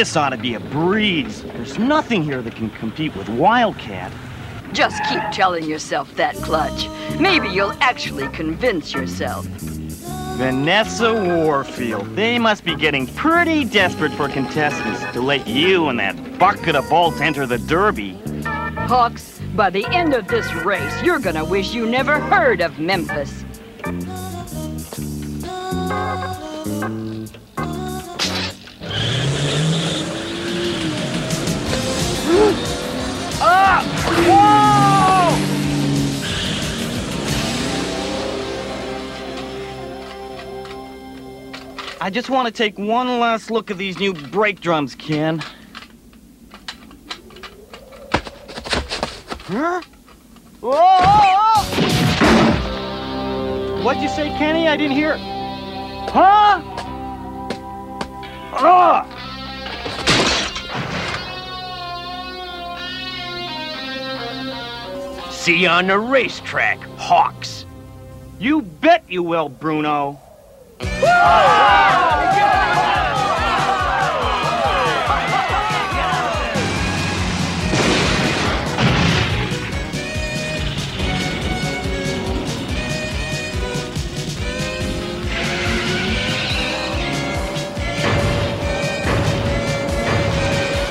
This ought to be a breeze. There's nothing here that can compete with Wildcat. Just keep telling yourself that, Clutch. Maybe you'll actually convince yourself. Vanessa Warfield. They must be getting pretty desperate for contestants to let you and that bucket of bolts enter the Derby. Hawks, by the end of this race, you're gonna wish you never heard of Memphis. I just want to take one last look at these new brake drums, Ken. Huh? Whoa! What'd you say, Kenny? I didn't hear. Huh? Ah! See you on the racetrack, Hawks. You bet you will, Bruno.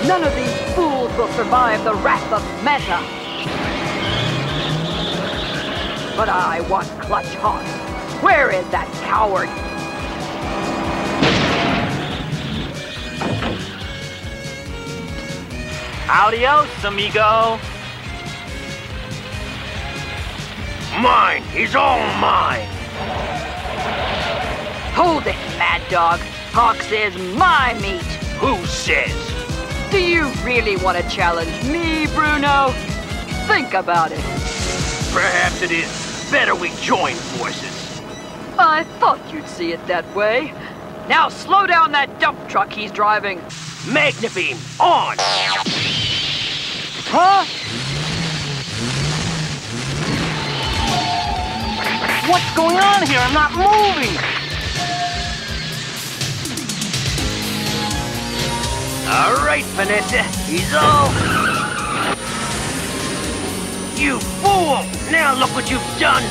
None of these fools will survive the wrath of Meta. But I want Clutch Hawks. Where is that coward? Adios, amigo. Mine. He's all mine. Hold it, Mad Dog. Hawks is my meat. Who says? Do you really want to challenge me, Bruno? Think about it. Perhaps it is better we join forces. I thought you'd see it that way. Now slow down that dump truck he's driving. Magnabeam, on! Huh? What's going on here? I'm not moving. All right, Vanessa. He's all... You fool! Now look what you've done!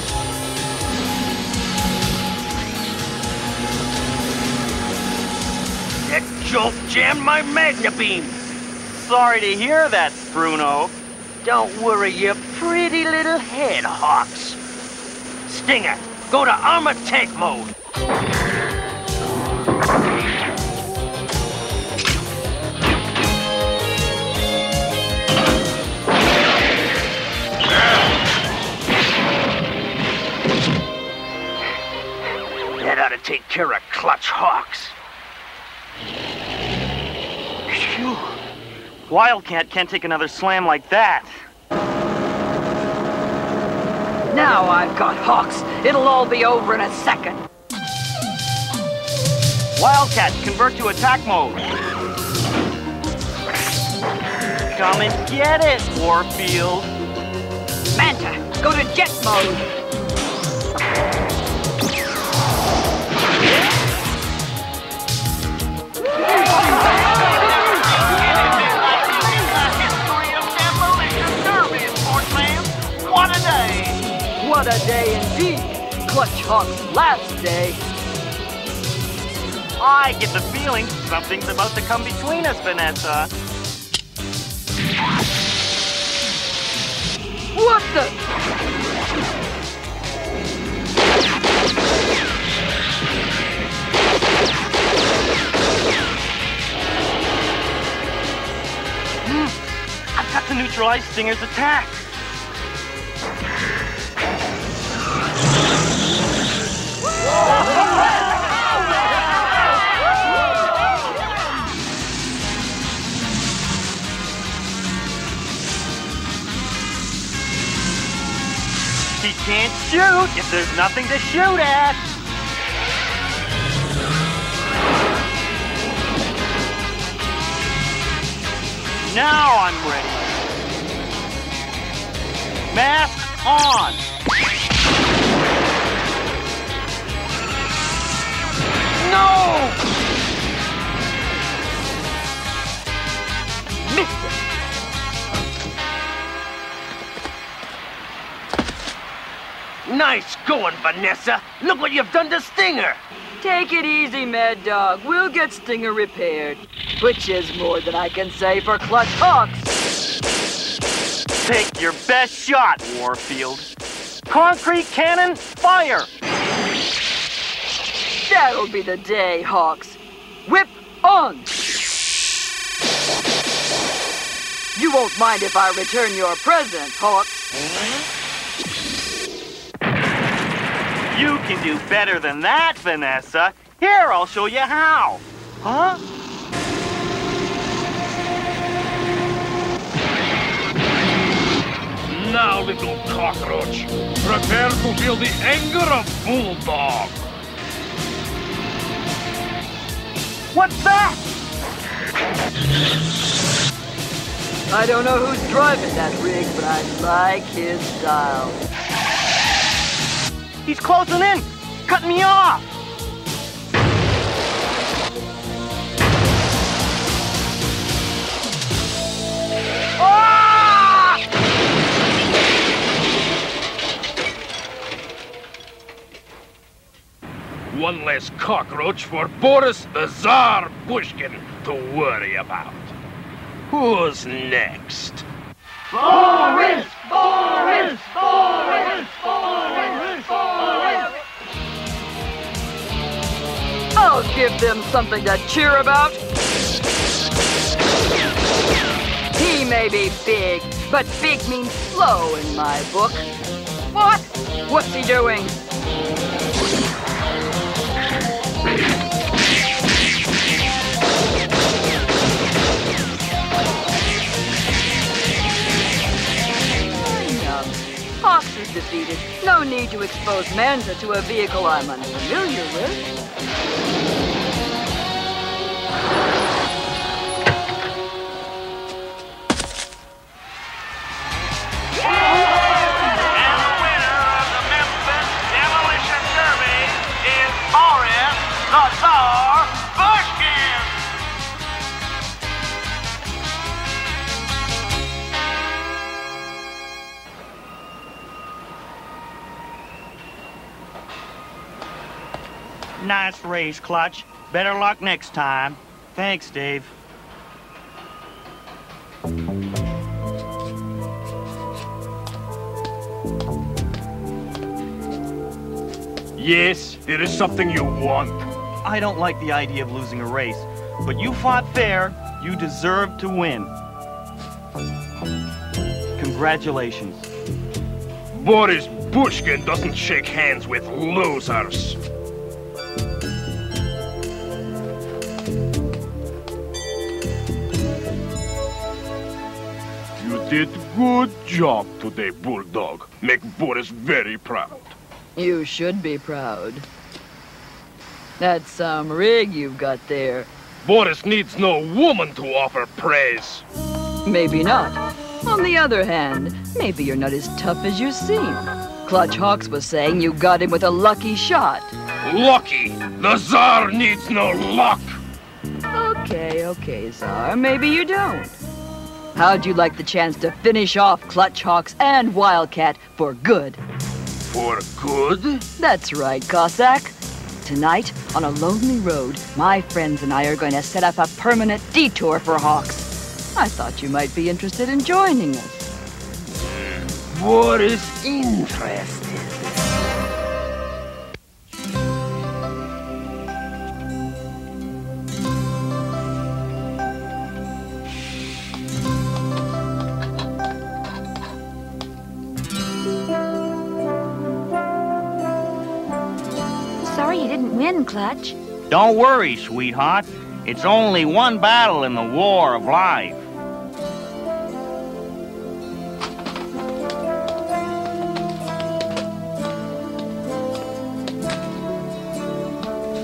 That jolt jammed my Magnabeam! Sorry to hear that, Bruno. Don't worry your pretty little head, Hawks. Stinger, go to armor tank mode. That ought to take care of Clutch Hawks. Wildcat can't take another slam like that. Now I've got Hawks. It'll all be over in a second. Wildcat, convert to attack mode. Come and get it, Warfield. Manta, go to jet mode. A day indeed. Clutch Hawk's last day. I get the feeling something's about to come between us, Vanessa. What the? Hmm. I've got to neutralize Stinger's attack. Shoot if there's nothing to shoot at. Now I'm ready. Mask on. No! Nice going, Vanessa. Look what you've done to Stinger. Take it easy, Mad Dog. We'll get Stinger repaired. Which is more than I can say for Clutch Hawks. Take your best shot, Warfield. Concrete cannon, fire! That'll be the day, Hawks. Whip on! You won't mind if I return your present, Hawks. You can do better than that, Vanessa. Here, I'll show you how. Huh? Now, little cockroach, prepare to feel the anger of Bulldog. What's that? I don't know who's driving that rig, but I like his style. He's closing in, cutting me off. Ah! One less cockroach for Boris the Tsar Bushkin to worry about. Who's next? Boris! Boris! Boris! Boris! Boris! I'll give them something to cheer about. He may be big, but big means slow in my book. What? What's he doing? Hawks is defeated. No need to expose Manta to a vehicle I'm unfamiliar with. Nice race, Clutch. Better luck next time. Thanks, Dave. Yes, it is something you want. I don't like the idea of losing a race, but you fought fair. You deserve to win. Congratulations. Boris Bushkin doesn't shake hands with losers. Did good job today, Bulldog. Make Boris very proud. You should be proud. That's some rig you've got there. Boris needs no woman to offer praise. Maybe not. On the other hand, maybe you're not as tough as you seem. Clutch Hawks was saying you got him with a lucky shot. Lucky! The Tsar needs no luck! Okay, okay, Czar. Maybe you don't. How'd you like the chance to finish off Clutch Hawks and Wildcat for good? For good? That's right, Cossack. Tonight, on a lonely road, my friends and I are going to set up a permanent detour for Hawks. I thought you might be interested in joining us. What is interested. Sorry Clutch? Don't worry, sweetheart. It's only one battle in the war of life.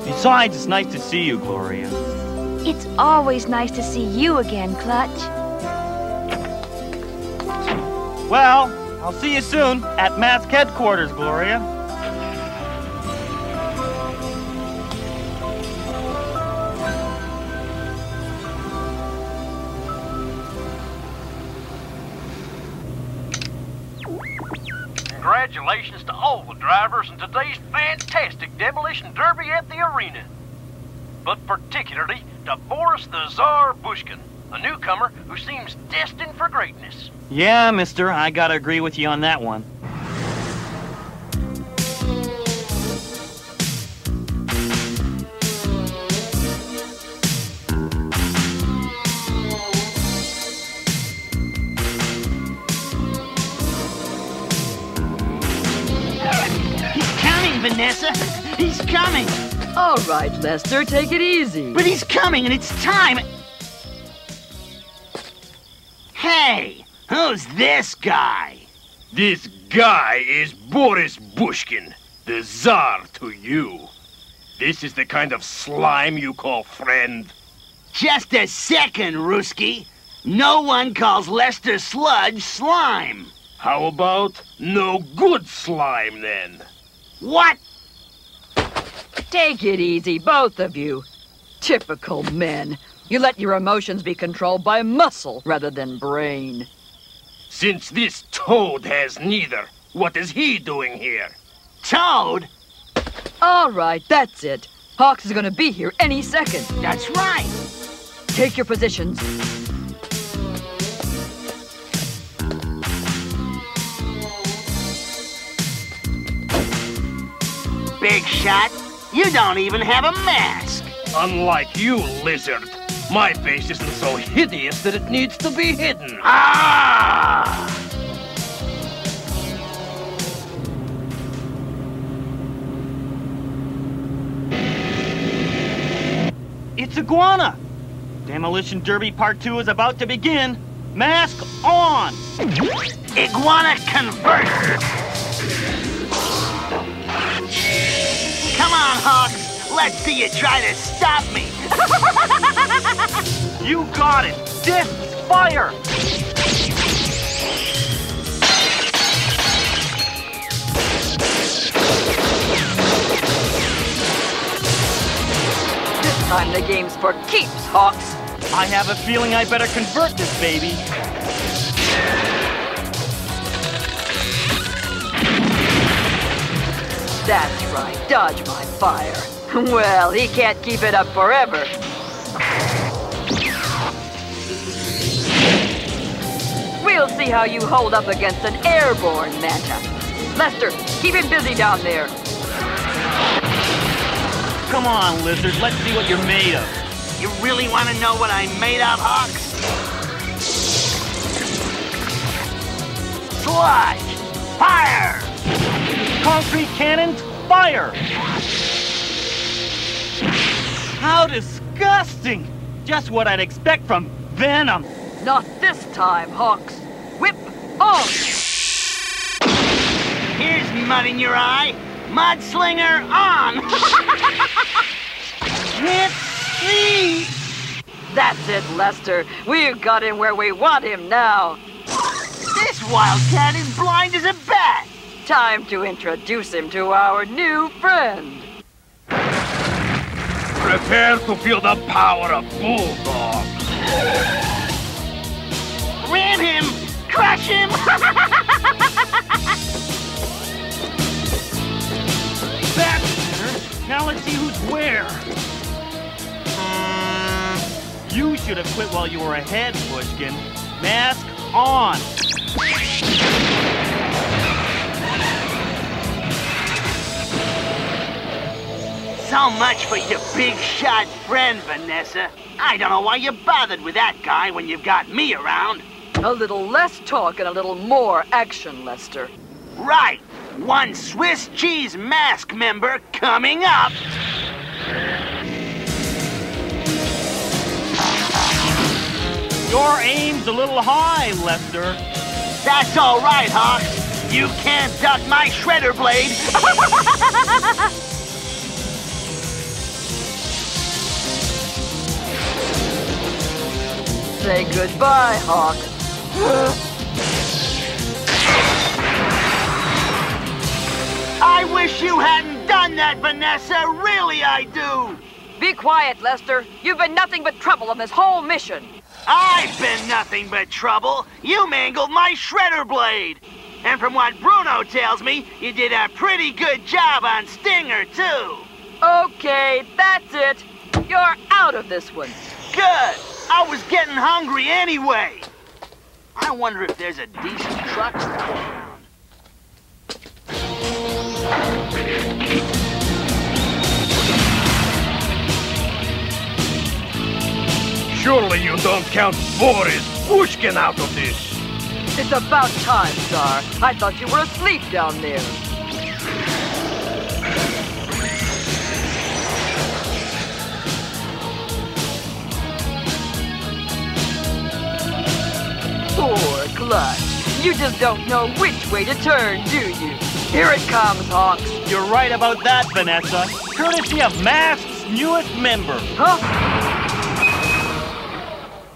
Besides, it's nice to see you, Gloria. It's always nice to see you again, Clutch. Well, I'll see you soon at mask headquarters, Gloria. In today's fantastic demolition derby at the arena. But particularly to Boris the Tsar Bushkin, a newcomer who seems destined for greatness. Yeah, mister, I gotta agree with you on that one. Lester, take it easy. But he's coming, and it's time. Hey, who's this guy? This guy is Boris Bushkin, the Tsar to you. This is the kind of slime you call friend. Just a second, Ruski. No one calls Lester Sludge slime. How about no good slime then? What? Take it easy, both of you. Typical men. You let your emotions be controlled by muscle rather than brain. Since this toad has neither, what is he doing here? Toad? All right, that's it. Hawks is gonna be here any second. That's right. Take your positions. Big shot. You don't even have a mask. Unlike you, lizard, my face isn't so hideous that it needs to be hidden. Ah! It's Iguana! Demolition Derby Part 2 is about to begin. Mask on! Iguana convert. On, Hawks. Let's see you try to stop me. You got it! Discs, fire! This time the game's for keeps, Hawks. I have a feeling I better convert this baby. That's right, dodge my fire. Well, he can't keep it up forever. We'll see how you hold up against an airborne Manta. Lester, keep him busy down there. Come on, lizard, let's see what you're made of. You really want to know what I'm made of, Hawks? Sludge! Fire! Concrete cannons, fire! How disgusting! Just what I'd expect from Venom. Not this time, Hawks. Whip on! Here's mud in your eye. Mudslinger on! Can't see! That's it, Lester. We've got him where we want him now. This wildcat is blind as a bat! Time to introduce him to our new friend. Prepare to feel the power of Bulldog. Ram him! Crush him! That's better. Now let's see who's where. You should have quit while you were ahead, Bushkin. Mask on. So much for your big shot friend, Vanessa. I don't know why you bothered with that guy when you've got me around. A little less talk and a little more action, Lester. Right. One Swiss cheese mask member coming up. Your aim's a little high, Lester. That's all right, Hawk. You can't duck my shredder blade. say goodbye, Hawk. I wish you hadn't done that, Vanessa. Really, I do. Be quiet, Lester. You've been nothing but trouble on this whole mission. I've been nothing but trouble. You mangled my shredder blade. And from what Bruno tells me, you did a pretty good job on Stinger, too. Okay, that's it. You're out of this one. Good. I was getting hungry anyway. I wonder if there's a decent truck stop around. Surely you don't count Boris Bushkin out of this. It's about time, Tsar. I thought you were asleep down there. Poor You just don't know which way to turn, do you? Here it comes, Hawks. You're right about that, Vanessa. Courtesy of Mask's newest member. Huh?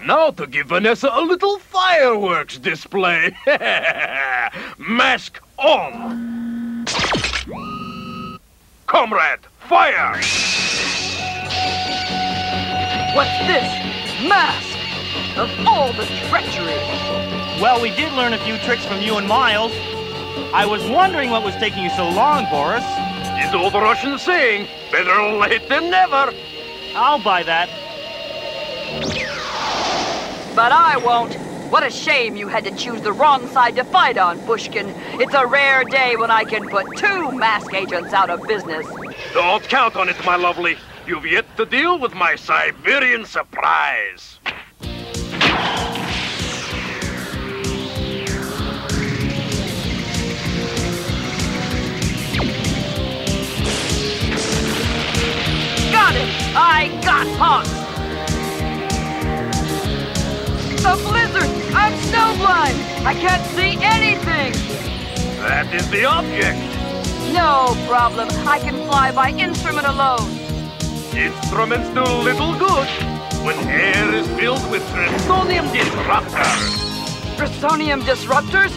Now to give Vanessa a little fireworks display. Mask on. Comrade, fire! What's this? Mask! Of all the treachery! Well, we did learn a few tricks from you and Miles. I was wondering what was taking you so long, Boris. Is old Russian saying, better late than never. I'll buy that. But I won't. What a shame you had to choose the wrong side to fight on, Bushkin. It's a rare day when I can put two mask agents out of business. Don't count on it, my lovely. You've yet to deal with my Siberian surprise. I got Hawks! The blizzard! I'm snowblind! I can't see anything! That is the object. No problem. I can fly by instrument alone. Instruments do little good when air is filled with plutonium disruptors. Pristonium disruptors?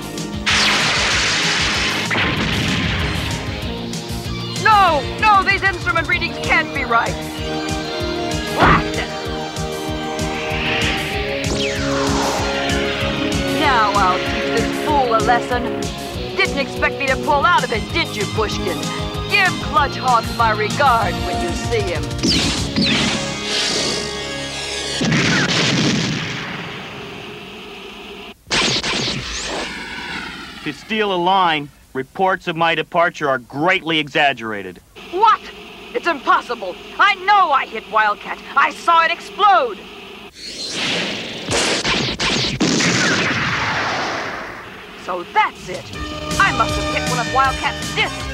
No! No, these instrument readings can't be right! Now I'll teach this fool a lesson. Didn't expect me to pull out of it, did you, Bushkin? Give Clutch Hawks my regards when you see him. To steal a line, reports of my departure are greatly exaggerated. What? It's impossible. I know I hit Wildcat. I saw it explode. So that's it. I must have hit one of Wildcat's discs.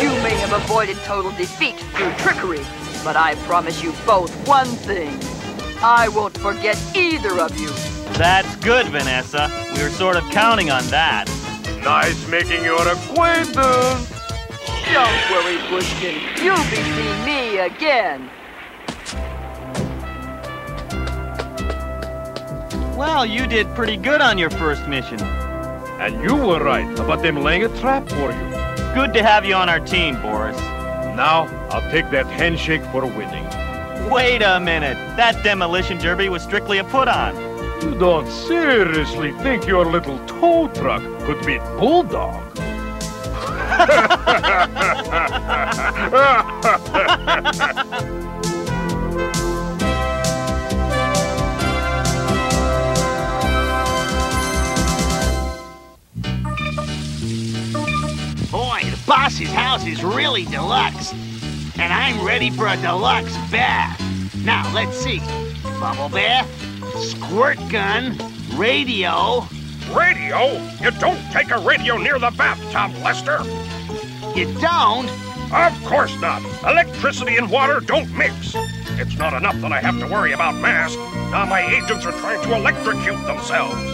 You may have avoided total defeat through trickery, but I promise you both one thing. I won't forget either of you. That's good, Vanessa. We were sort of counting on that. Nice making your acquaintance. Don't worry, Bushkin. You'll be seeing me again. Well, you did pretty good on your first mission. And you were right about them laying a trap for you. Good to have you on our team, Boris. Now, I'll take that handshake for a winning. Wait a minute. That demolition derby was strictly a put-on. You don't seriously think your little tow truck could beat Bulldog? Boy, the boss's house is really deluxe. And I'm ready for a deluxe bath. Now, let's see. Bubble bath, squirt gun, radio. Radio? You don't take a radio near the bathtub, Lester. You don't? Of course not. Electricity and water don't mix. It's not enough that I have to worry about mask. Now my agents are trying to electrocute themselves.